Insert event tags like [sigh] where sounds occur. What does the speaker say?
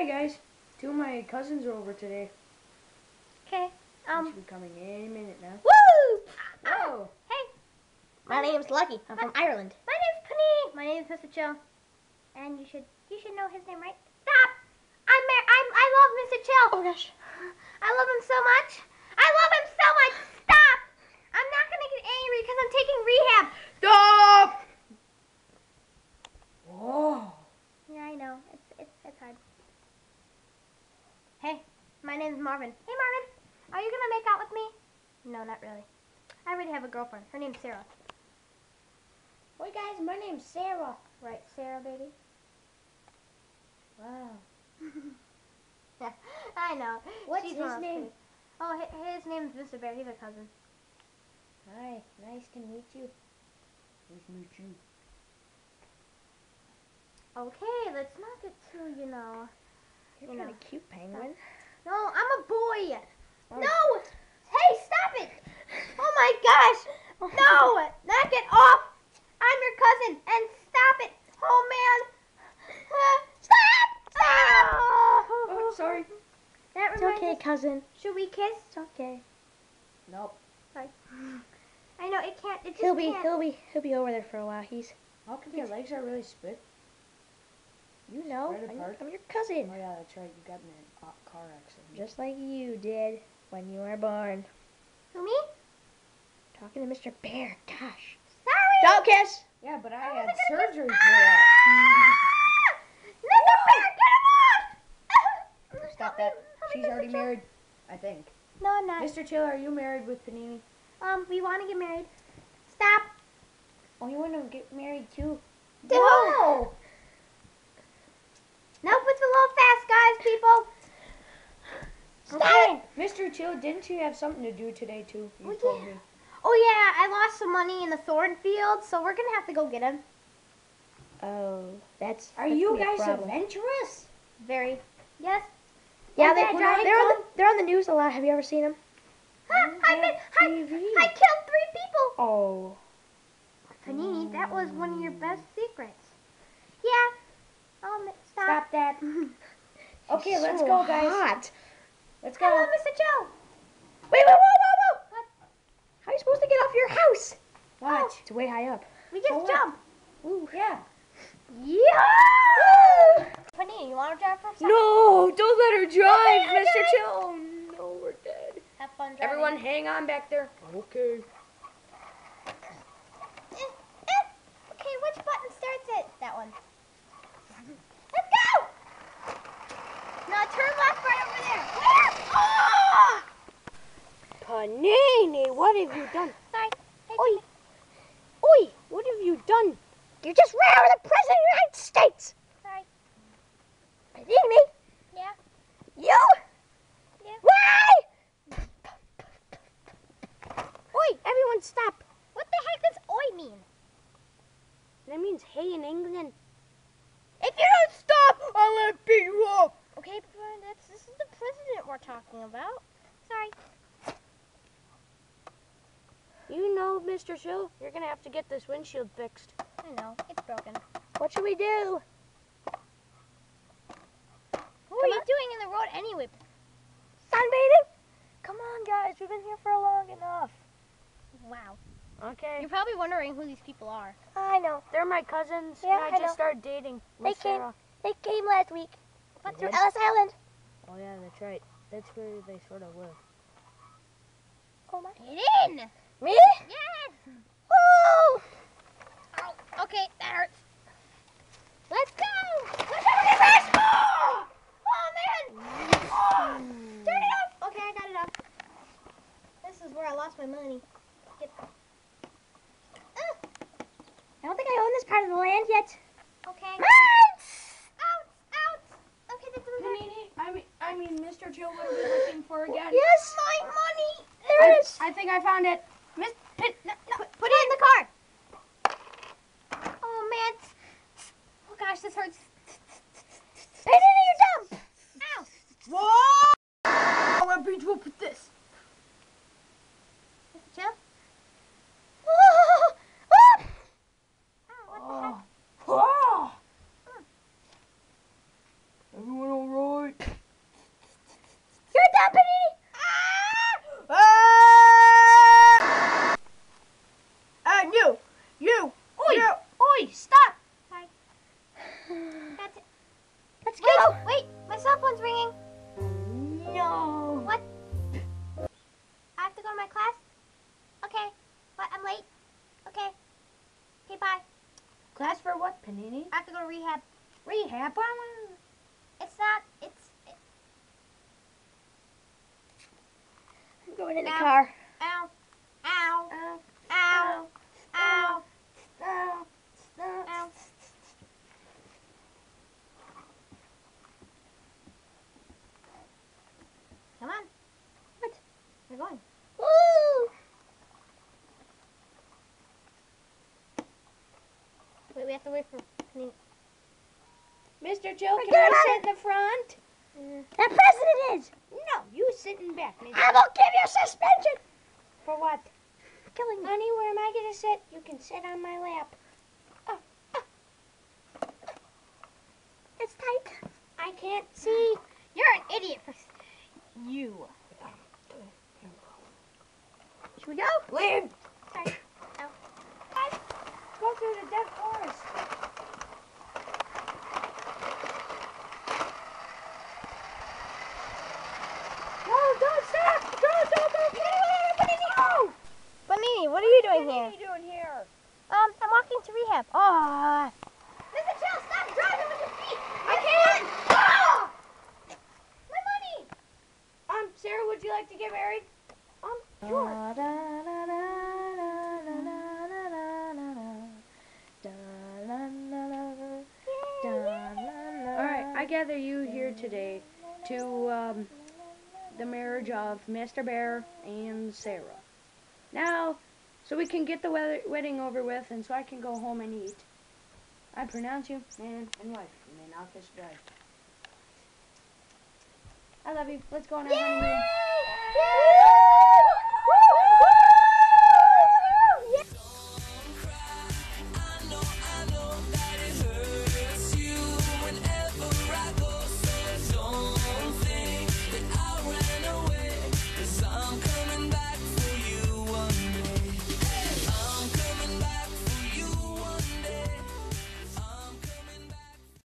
Hi guys. Two of my cousins are over today. Okay. They Um. should be coming any minute now. Woo! Whoa. Hey, My name's Lucky. I'm from Ireland. my name's Panini. My name's Mr. Chill. And you should you should know his name, right? Stop! I'm I'm I love Mr. Chill. Oh gosh. [laughs] I love him so much. I love him so much. Stop! I'm not gonna get angry because I'm taking rehab. Stop! Whoa. Yeah, I know. It's it's it's hard. Hey, my name's Marvin. Hey, Marvin. Are you gonna make out with me? No, not really. I already have a girlfriend. Her name's Sarah. Hey guys, my name's Sarah. Right, Sarah, baby. Wow. Yeah, [laughs] I know. What's She's his one of those name? pretty- Oh, hi- his name's Mr. Bear. He's a cousin. Hi, nice to meet you. Nice to meet you. Okay, let's not get too, you know. You're You kind know. of cute, penguin. No, I'm a boy. Oh. No! Hey, stop it! [laughs] Oh my gosh! No! Knock it off! I'm your cousin, and stop it! Oh man! Uh, [laughs] stop! Stop! Oh, sorry. That It's okay, us. cousin. Should we kiss? It's okay. Nope. I know it can't. It just He'll be can't. he'll be he'll be over there for a while. He's How come your legs are really split? You know Spread I'm. I'm your cousin, Oh yeah, that's right. You got in a uh, car accident. just like you did when you were born. Who me? Talking to Mr. Bear. Gosh. Sorry. Don't kiss. Yeah, but I I had surgery for that. Ah! Mr. Bear, get him off! Stop that. She's already Chill. married, I think. No, I'm not. Mr. Chill, are you married with Panini? Um, we want to get married. Stop. Oh, you want to get married too? No! Nope, it's a little fast, guys, people. Okay. Mr. Chill, didn't you have something to do today too? You Oh, told yeah. me. Oh yeah, I lost some money in the thorn field, so we're gonna have to go get him. Oh, that's. Are that's you gonna be a guys adventurous? Very. Yes. Yeah, they, they're, they're on the they're on the news a lot. Have you ever seen them? Huh, I, been, I, I killed three people. Oh. Panini, that was one of your best secrets. Yeah. Stop. Stop that. [laughs] Okay, She's let's go, guys. Hot. Let's Hello, go. Mr. Joe. Wait, whoa, whoa, whoa, whoa! What? How are you supposed to get off your house? Watch. It's way high up. We just For what? jumped. Ooh, yeah. Yeah. Panini, you want to drive for a second? No, don't let her drive, Okay, Mr. okay. Chill. No, we're dead. Have fun driving. Everyone, hang on back there. Okay. Eh, eh. Okay, which button starts it? That one. Let's go! Now turn left right over there. Where? Oh! Panini, what have you done? Sorry. Oi. Oi, what have you done? You just ran over the President of the United States. Sorry. Panini, Yeah. you? Yeah. Why? Oi, everyone stop. What the heck does oi mean? That means hey in England. If you don't stop, I'll let beat you up. Okay, but that's this is the president we're talking about. Sorry. You know, Mr. Chill, you're gonna have to get this windshield fixed. I know it's broken. What should we do? What were you doing in the road anyway? Sunbathing? Come on, guys, we've been here for long enough. Wow. Okay. You're probably wondering who these people are. I know. They're my cousins. Yeah, and I, I just know. started dating. They came- Sarah. They came last week. They through? Ellis Island. Oh yeah, that's right. That's where they sort of live. Oh my. Get in. Me? Yes. Woo! Ow. Okay, that hurts. Let's go. Let's go get basketball. Oh man. Oh. Turn it off. Okay, I got it off. This is where I lost my money. Get. Uh, I don't think I own this part of the land yet. okay. Out! Out. Out. Okay, that doesn't I mean, I mean, Mr. Chill, what are we looking for again? Yes! My money. There I, it is. I think I found it. Miss, pit, no, no. Put, put it in the car. Oh man. Oh gosh, this hurts. Put it in your dump. Ow. Whoa! Panini? I have to go to rehab. Rehab? It's not. It's. I'm going in the Now- car. Ow. Ow. Ow, Ow. Ow. ow, ow. Ow. Come on. What? We're going. Woo! Wait, we have to wait for. Mr. Joe, Forget can I about sit in the front? Mm-hmm. The president is. No, you sit in back. Mr. I will give you suspension. For what? Killing me. Honey, where am I going to sit? You can sit on my lap. It's tight. I can't see. You're an idiot for. You. Should we go? Leave. Sorry. Through the dead forest. No, don't stop. Go. Panini, what are you doing What here? are you doing here? Um, I'm walking to rehab. Oh. Mr. Chill, stop driving with your feet. I can't. Ah! My money. Um, Sarah, would you like to get married? Um, sure. All right, I gather you here today to um, the marriage of Mr. Bear and Sarah. Now, so we can get the wed- wedding over with and so I can go home and eat. I pronounce you man and wife. You may not kiss bride. I love you. Let's go on our honeymoon. Yay!